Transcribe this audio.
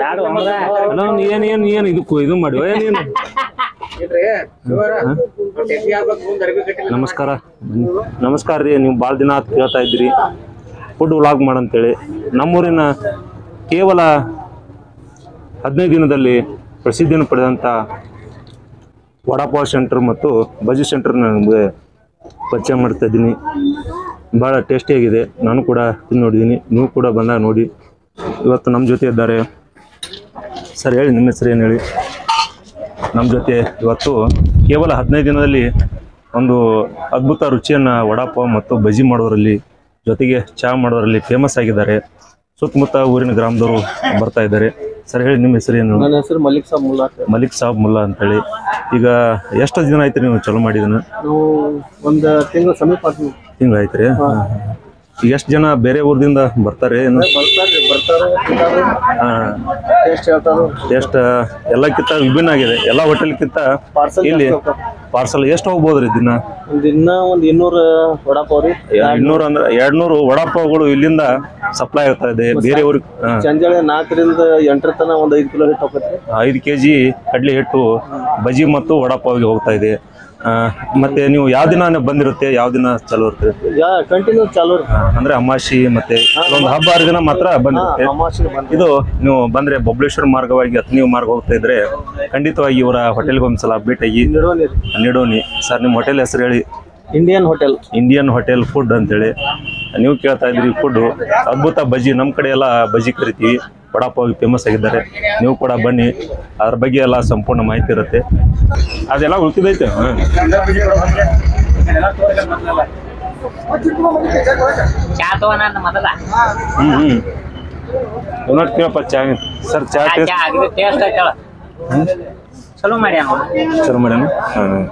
ಬ್ಯಾಡ ಅಮ್ರ. ಅಲ್ಲ ಅವ್ನು ಏನ್ ಏನ್ ಏನ್ ಇದಕ್ಕೂ ಇದು ಏನೇನು ನಮಸ್ಕಾರ. ನಮಸ್ಕಾರ ರೀ ನೀವು ಭಾಳ ದಿನ ಆತ್ ಕೇಳ್ತಾ ಇದ್ರಿ ಫುಡ್ ವ್ಲಾಗ್ ಮಾಡಂತೇಳಿ. ನಮ್ಮೂರಿನ ಕೇವಲ ಹದಿನೈದು ದಿನದಲ್ಲಿ ಪ್ರಸಿದ್ಧಿಯನ್ನು ಪಡೆದಂತ ವಡಾಪಾವ್ ಸೆಂಟರ್ ಮತ್ತು ಬಜಿ ಸೆಂಟರ್ ನನಗೆ ಪರಿಚಯ ಮಾಡ್ತಾ ಇದ್ದೀನಿ. ಭಾಳ ಟೇಸ್ಟಿಯಾಗಿದೆ. ನಾನು ಕೂಡ ತಿಂದು ನೋಡಿದ್ದೀನಿ. ನೀವು ಕೂಡ ಬಂದಾಗ ನೋಡಿ. ಇವತ್ತು ನಮ್ಮ ಜೊತೆ ಇದ್ದಾರೆ ಸರ್ ಹೇಳಿ ನಿಮ್ಮ ಹೆಸರು ಏನು ಹೇಳಿ? ನಮ್ಮ ಜೊತೆ ಇವತ್ತು ಕೇವಲ ಹದಿನೈದು ದಿನದಲ್ಲಿ ಒಂದು ಅದ್ಭುತ ರುಚಿಯನ್ನು ವಡಾಪಾವ್ ಮತ್ತು ಬಜಿ ಮಾಡೋದ್ರಲ್ಲಿ ಜೊತೆಗೆ ಚಹಾ ಮಾಡೋದ್ರಲ್ಲಿ ಫೇಮಸ್ ಆಗಿದ್ದಾರೆ. ಸುತ್ತಮುತ್ತ ಊರಿನ ಗ್ರಾಮದವರು ಬರ್ತಾ ಇದ್ದಾರೆ. ಸರ್ ಹೇಳಿ ನಿಮ್ಮ ಹೆಸರು ಏನು? ನನ್ನ ಹೆಸರು ಮಲ್ಲಿಕ್ ಸಾಬ್ ಮುಲ್ಲಾ ಅಂತ. ಮಲಿಕ್ ಸಾಬ್ ಮುಲ್ಲಾ ಅಂತೇಳಿ. ಈಗ ಎಷ್ಟು ದಿನ ಆಯ್ತು ನೀವು ಚಲೋ ಮಾಡಿದನ ನಾವು ಒಂದು ತಿಂಗಳು ಸಮೀಪ ತಿಂಗಳು ಆಯ್ತು ರೀ? ಎಷ್ಟು ಜನ ಬೇರೆ ಊರದಿಂದ ಬರ್ತಾರೆ ಏನು? ಬರ್ತಾರ್ರಿ ಬರ್ತಾರ. ತಿಂತಾರ ಹಾಂ ಟೇಸ್ಟ್ ಹೇಳ್ತಾರ? ಎಷ್ಟು ಎಲ್ಲಕ್ಕಿಂತ ವಿಭಿನ್ನ ಆಗಿದೆ. ಎಲ್ಲ ಹೋಟೆಲ್ಕಿಂತ ಪಾರ್ಸಲ್ ಇಲ್ಲಿ ಪಾರ್ಸಲ್ ಎಷ್ಟು ಹೋಗ್ಬೋದ್ರಿ ದಿನ? ಒಂದ್ ದಿನ ಒಂದು ಇನ್ನೂರು ವಡಾಪಾವ್ ರೀ ಇನ್ನೂರು ಅಂದ್ರೆ ಎರಡ್ನೂರು ವಡಾಪಾವ್ಗಳು ಇಲ್ಲಿಂದ ಸಪ್ಲೈ ಆಗ್ತಾ ಇದೆ. ಬೇರೆ ಊರಿಗೆ ಸಂಜೆ ನಾಲ್ಕರಿಂದ ಎಂಟರ ತನ ಒಂದು ಐದು ಕಿಲೋ ಹಿಟ್ಟು ಹೋಗುತ್ತೆ ಐದು ಕೆಜಿ ಕಡ್ಲೆ ಹಿಟ್ಟು ಬಜಿ ಮತ್ತು ವಡಾಪಾವ್ಗೆ ಹೋಗ್ತಾ ಇದೆ. ಮತ್ತೆ ನೀವು ಯಾವ ದಿನ ಬಂದಿರುತ್ತೆ ಯಾವ ದಿನ ಚಾಲು ಇರುತ್ತೆ ಕಂಟಿನ್ಯೂ ಚಾಲು ಅಂದ್ರೆ ಅಮಾಶಿ ಮತ್ತೆ ಒಂದು ಹಬ್ಬ ಹರಿದಿನ ಮಾತ್ರ ಬಂದಿರುತ್ತೆ. ಇದು ನೀವು ಬಂದ್ರೆ ಬೊಬ್ಳೇಶ್ವರ ಮಾರ್ಗವಾಗಿ ಹತ್ತನೇ ಮಾರ್ಗ ಹೋಗ್ತಾ ಇದ್ರೆ ಖಂಡಿತವಾಗಿ ಇವರ ಹೋಟೆಲ್ಗೆ ಒಂದ್ಸಲ ಭೇಟಿಯಾಗಿ ನೀಡೋನಿ. ಸರ್ ನಿಮ್ಮ ಹೋಟೆಲ್ ಹೆಸರು ಹೇಳಿ. Indian hotel Indian hotel food ಅಂತೇಳಿ. ನೀವು ಕೇಳ್ತಾ ಇದ್ರಿ ಫುಡ್ ಅದ್ಭುತ ಬಜ್ಜಿ ನಮ್ಮ ಕಡೆ ಎಲ್ಲ ಬಜ್ಜಿ ಕರಿತೀವಿ. ವಡಾಪಾವ್ ಫೇಮಸ್ ಆಗಿದ್ದಾರೆ. ನೀವು ಕೂಡ ಬನ್ನಿ. ಅದ್ರ ಬಗ್ಗೆ ಎಲ್ಲ ಸಂಪೂರ್ಣ ಮಾಹಿತಿ ಇರುತ್ತೆ. ಅದೆಲ್ಲ ಉಳ್ಕಿದೈತೆ ಹ್ಞೂ ಹ್ಞೂ ಒಂದೊಟ್ಟು ಕೇಳಪ್ಪ ಚಾ ಸರ್ ಚಾ ಟೇಸ್ಟ್ ಚಲೋ ಮಾಡ್ಯಾನ ಚಲೋ ಮಾಡ್ಯಾನ? ಹಾಂ.